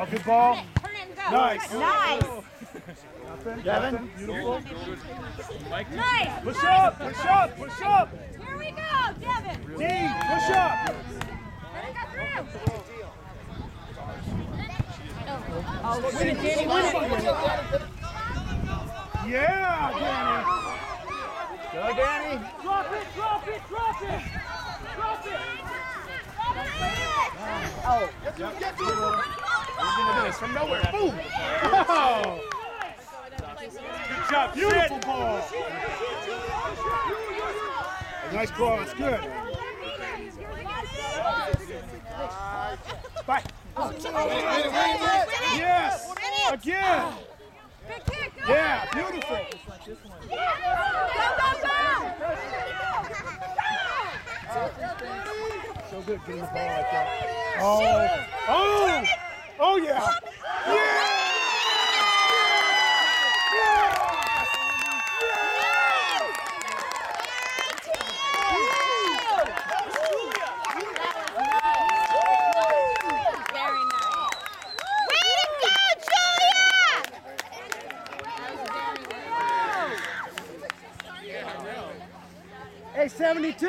Oh, good ball. Turn it turn it and go. Nice. Nice. Devin, beautiful. Nice. Push up, push up, push up. Here we go, Devin. D, push up. Let it go through. Oh, win it, Danny, win it. Yeah, Danny. Go, Danny. Drop it, drop it, drop it. Drop it. Oh. Get Look at this from nowhere. Boom. Oh. Good job. Beautiful ball. Nice ball. It's good. Bye. Yes. Again. Yeah. Beautiful. Go, go, go. So good getting the ball like that. Oh. Oh. Oh yeah. Yeah. Very nice. Way to go, Julia! Hey, 72.